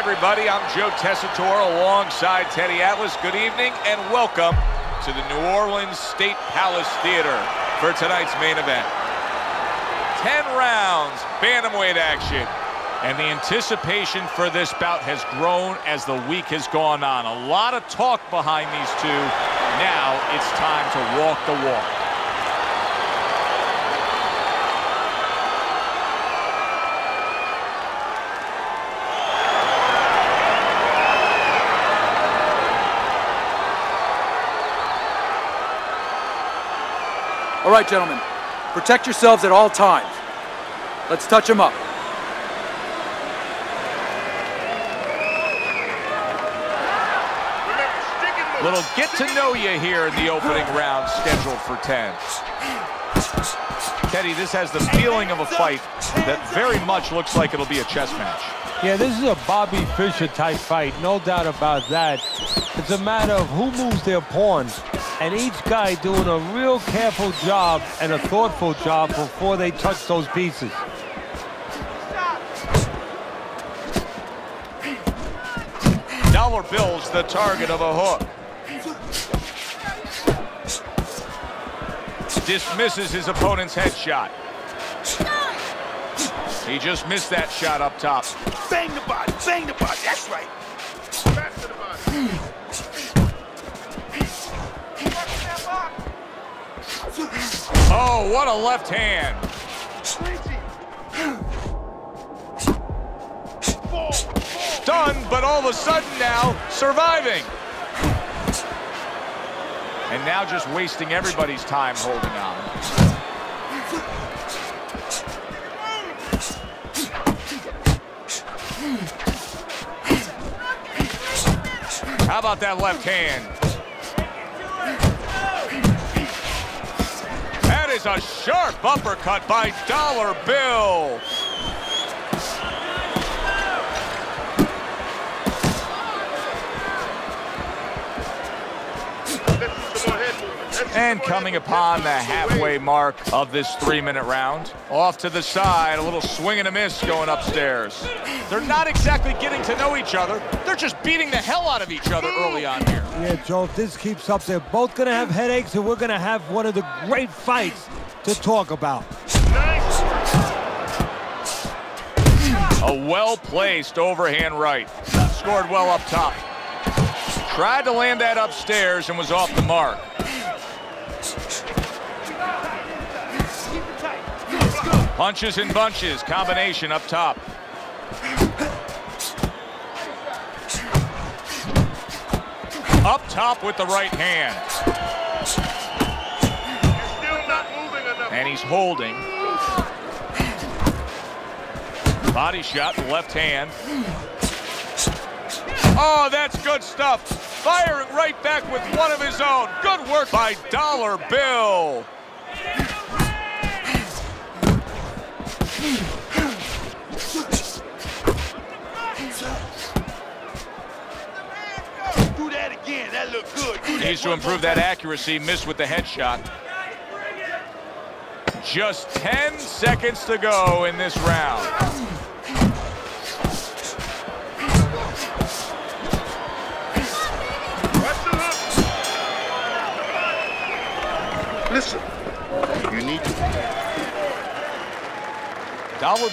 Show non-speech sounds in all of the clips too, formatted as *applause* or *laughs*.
everybody. I'm Joe Tessitore alongside Teddy Atlas. Good evening and welcome to the New Orleans State Palace Theater for tonight's main event. 10 rounds, bantamweight action. And the anticipation for this bout has grown as the week has gone on. A lot of talk behind these two. Now it's time to walk the walk. All right, gentlemen, protect yourselves at all times. Let's touch them up. Little get to know you here in the opening round scheduled for 10. Teddy, this has the feeling of a fight that very much looks like it'll be a chess match. Yeah, this is a Bobby Fischer type fight, no doubt about that. It's a matter of who moves their pawns and each guy doing a real careful job and a thoughtful job before they touch those pieces. Dollar Bill's the target of a hook. Dismisses his opponent's headshot. He just missed that shot up top. Bang the body, bang the body, that's right. Oh, what a left hand. Done, but all of a sudden now, surviving. And now just wasting everybody's time holding on. How about that left hand? That is a sharp uppercut by Dollar Bill. And coming upon the halfway mark of this three-minute round. Off to the side, a little swing and a miss going upstairs. They're not exactly getting to know each other. They're just beating the hell out of each other early on here. Yeah, Joe, if this keeps up, they're both going to have headaches, and we're going to have one of the great fights to talk about. A well-placed overhand right. Scored well up top. Tried to land that upstairs and was off the mark. Punches and bunches, combination up top. Up top with the right hand. And he's holding. Body shot, left hand. Oh, that's good stuff. Firing right back with one of his own. Good work by Dollar Bill. Needs to improve that accuracy. Missed with the headshot. Just 10 seconds to go in this round.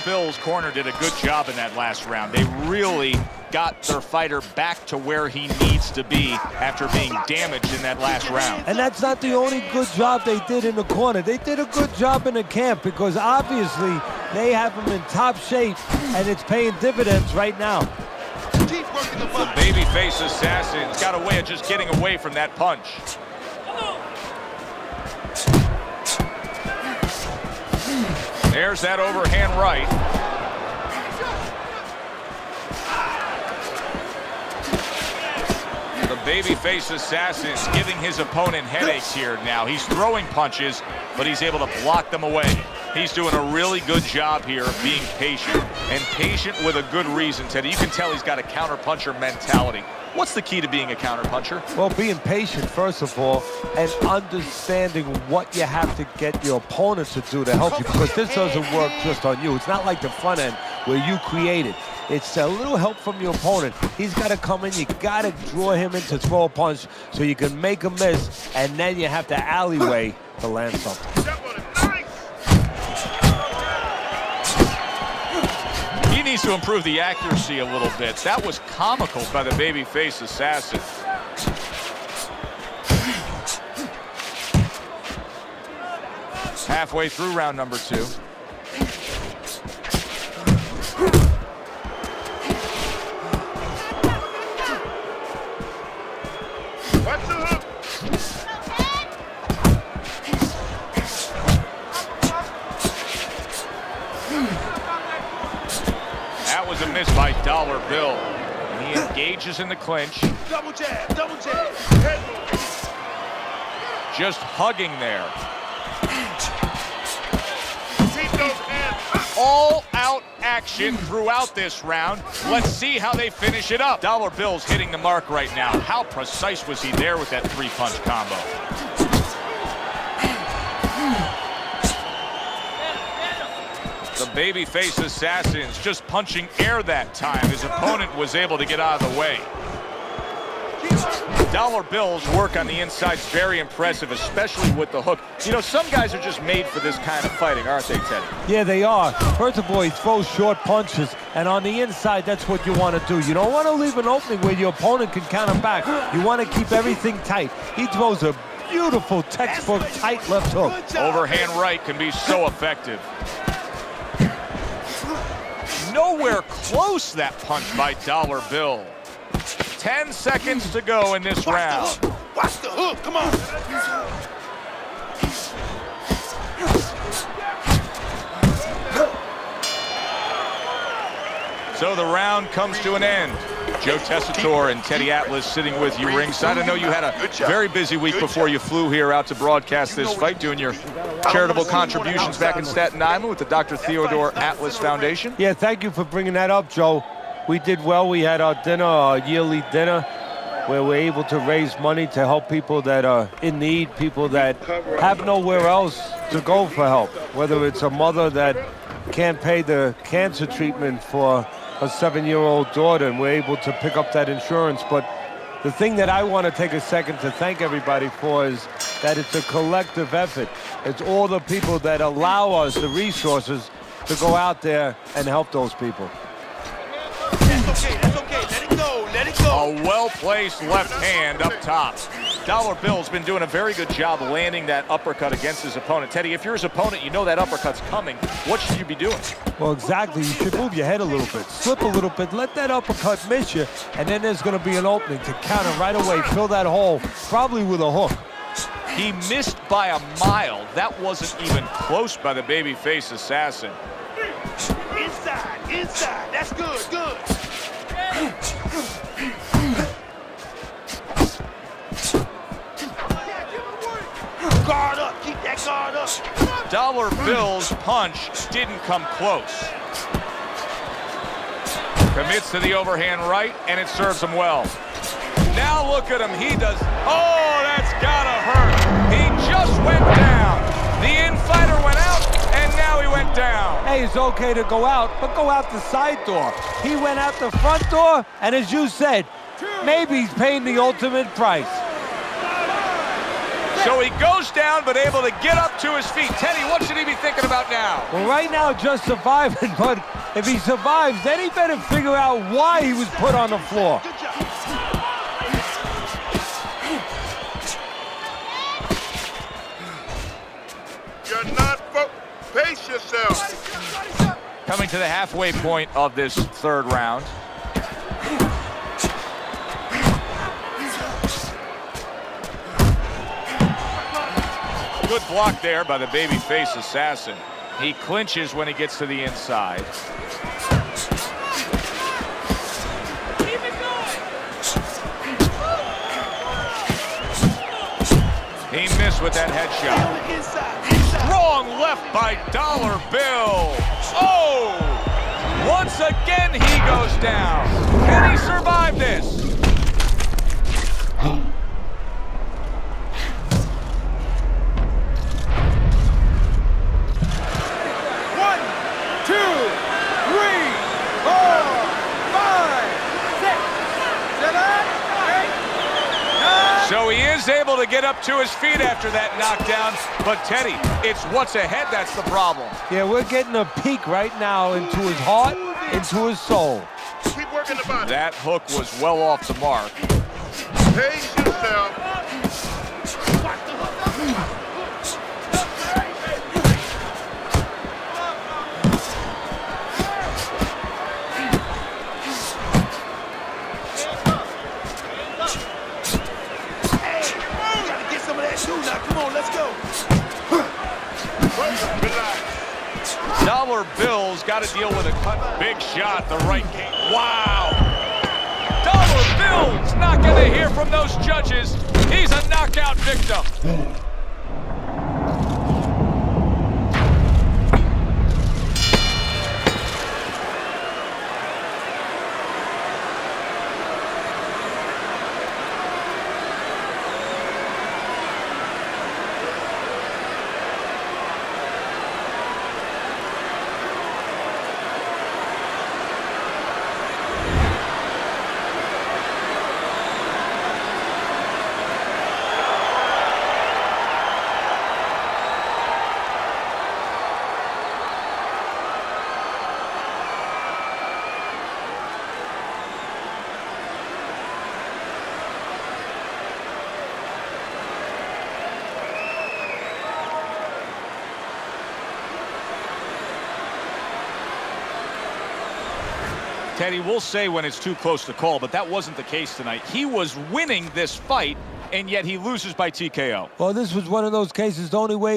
Dollar Bill's corner did a good job in that last round. They really got their fighter back to where he needs to be after being damaged in that last round. And that's not the only good job they did in the corner. They did a good job in the camp because obviously they have him in top shape and it's paying dividends right now. keep working the The body. babyface assassin's got a way of just getting away from that punch. There's that overhand right. The babyface assassin's giving his opponent headaches here now. He's throwing punches, but he's able to block them away. He's doing a really good job here of being patient, and patient with a good reason, Teddy. You can tell he's got a counter-puncher mentality. What's the key to being a counter-puncher? Well, being patient, first of all, and understanding what you have to get your opponent to do to help you because this doesn't work just on you. It's not like the front end where you create it. It's a little help from your opponent. He's got to come in. You got to draw him in to throw a punch so you can make a miss, and then you have to alleyway to land something. Needs to improve the accuracy a little bit. That was comical by the babyface assassin. Halfway through round number two. Miss by Dollar Bill. And he engages in the clinch. Double jab, double jab. Just hugging there. Keep those hands up. all out action throughout this round. Let's see how they finish it up. Dollar Bill's hitting the mark right now. How precise was he there with that three-punch combo? Babyface assassins just punching air that time. His opponent was able to get out of the way. Dollar Bill's work on the inside is very impressive, especially with the hook. You know, some guys are just made for this kind of fighting, aren't they, Teddy? Yeah, they are. First of all, he throws short punches, and on the inside, that's what you want to do. You don't want to leave an opening where your opponent can counter back. You want to keep everything tight. He throws a beautiful textbook tight left hook. Overhand right can be so effective. Nowhere close that punch by Dollar Bill. 10 seconds to go in this Watch round. the hook. Watch the hook. Come on. So the round comes to an end. Joe Tessitore and Teddy Atlas sitting with you ringside. I know you had a very busy week before you flew here out to broadcast this fight, doing your charitable contributions back in Staten Island with the Dr. Theodore Atlas Foundation. Yeah, thank you for bringing that up, Joe. We did well. We had our dinner, our yearly dinner, where we're able to raise money to help people that are in need, people that have nowhere else to go for help. Whether it's a mother that can't pay the cancer treatment for a seven-year-old daughter, and we're able to pick up that insurance. But the thing that I want to take a second to thank everybody for is that it's a collective effort. It's all the people that allow us the resources to go out there and help those people. A well-placed left hand up top. Dollar Bill's been doing a very good job landing that uppercut against his opponent. Teddy, if you're his opponent, you know that uppercut's coming. What should you be doing? Well, exactly. You should move your head a little bit, slip a little bit, let that uppercut miss you, and then there's going to be an opening to counter right away, fill that hole, probably with a hook. He missed by a mile. That wasn't even close by the babyface assassin. Inside. Inside. That's good. Good. Guard up. Keep that guard up. Dollar Bill's punch didn't come close. Commits to the overhand right, and it serves him well. Now look at him. He does. Oh, that's gotta hurt. He just went down. The in-fighter went out, and now he went down. Hey, it's okay to go out, but go out the side door. He went out the front door, and as you said, maybe he's paying the ultimate price. So he goes down, but able to get up to his feet. Teddy, what should he be thinking about now? Well, right now, just surviving, *laughs* but if he survives, then he better figure out why he was put on the floor. You're not fo- Pace yourself. Coming to the halfway point of this third round. Good block there by the babyface assassin. He clinches when he gets to the inside. He missed with that headshot. Strong left by Dollar Bill. Oh! Once again, he goes down. Can he survive this? One, two, three, four, was able to get up to his feet after that knockdown. But Teddy, it's what's ahead that's the problem. Yeah, we're getting a peek right now into his heart, into his soul. Keep working the body. That hook was well off the mark. Pace yourself. Dollar Bill's got to deal with a cut. Big shot, the right. Wow. Dollar Bill's not going to hear from those judges. He's a knockout victim. Teddy, we'll say when it's too close to call, but that wasn't the case tonight. He was winning this fight, and yet he loses by TKO. Well, this was one of those cases, the only way